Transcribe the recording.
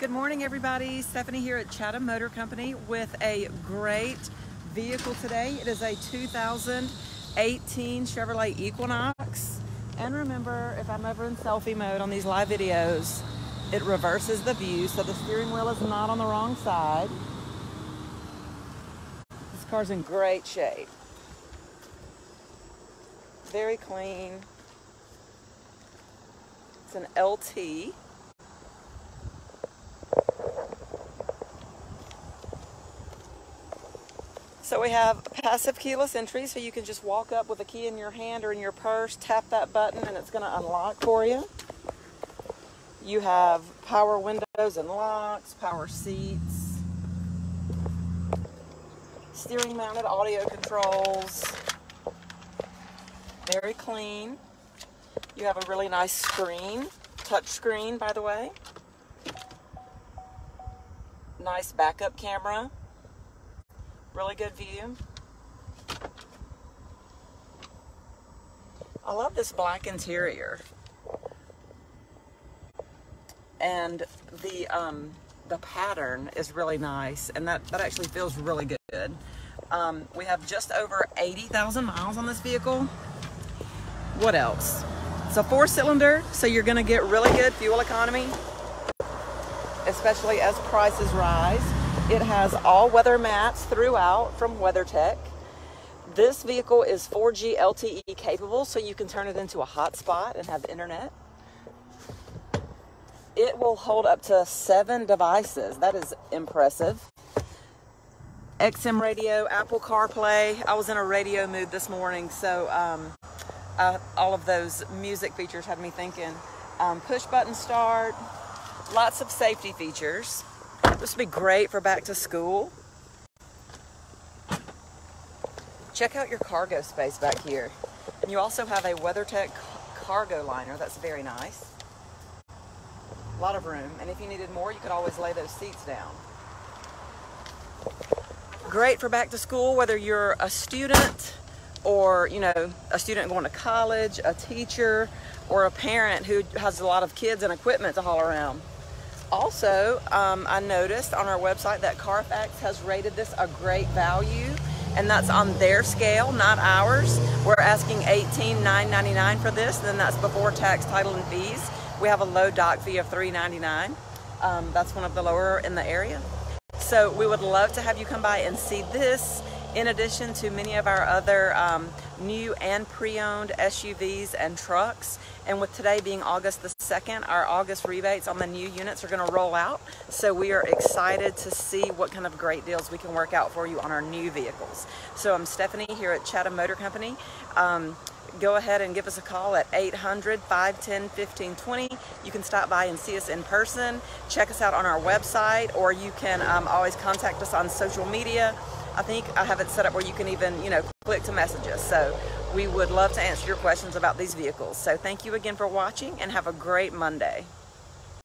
Good morning, everybody. Stephanie here at Chatom Motor Company with a great vehicle today. It is a 2018 Chevrolet Equinox. And remember, if I'm ever in selfie mode on these live videos, it reverses the view so the steering wheel is not on the wrong side. This car's in great shape. Very clean. It's an LT. So we have passive keyless entry, so you can just walk up with a key in your hand or in your purse, tap that button, and it's going to unlock for you. You have power windows and locks, power seats, steering mounted audio controls, very clean. You have a really nice screen, touch screen by the way. Nice backup camera. Really good view. I love this black interior. And the um, the pattern is really nice and that, that actually feels really good. Um, we have just over 80,000 miles on this vehicle. What else? It's a four cylinder, so you're gonna get really good fuel economy, especially as prices rise. It has all weather mats throughout from WeatherTech. This vehicle is 4G LTE capable, so you can turn it into a hotspot and have internet. It will hold up to seven devices. That is impressive. XM radio, Apple CarPlay. I was in a radio mood this morning, so um, all of those music features had me thinking. Um, push button start, lots of safety features. This would be great for back to school. Check out your cargo space back here. And you also have a WeatherTech cargo liner. That's very nice. A lot of room. And if you needed more, you could always lay those seats down. Great for back to school, whether you're a student or, you know, a student going to college, a teacher, or a parent who has a lot of kids and equipment to haul around. Also, um, I noticed on our website that Carfax has rated this a great value, and that's on their scale, not ours. We're asking 18,999 for this, and then that's before tax, title, and fees. We have a low doc fee of 399. Um, that's one of the lower in the area. So we would love to have you come by and see this in addition to many of our other um, new and pre-owned SUVs and trucks. And with today being August the 2nd, our August rebates on the new units are going to roll out. So we are excited to see what kind of great deals we can work out for you on our new vehicles. So I'm Stephanie here at Chatom Motor Company. Um, go ahead and give us a call at 800-510-1520. You can stop by and see us in person. Check us out on our website or you can um, always contact us on social media. I think I have it set up where you can even, you know, click to message us. So we would love to answer your questions about these vehicles. So thank you again for watching and have a great Monday.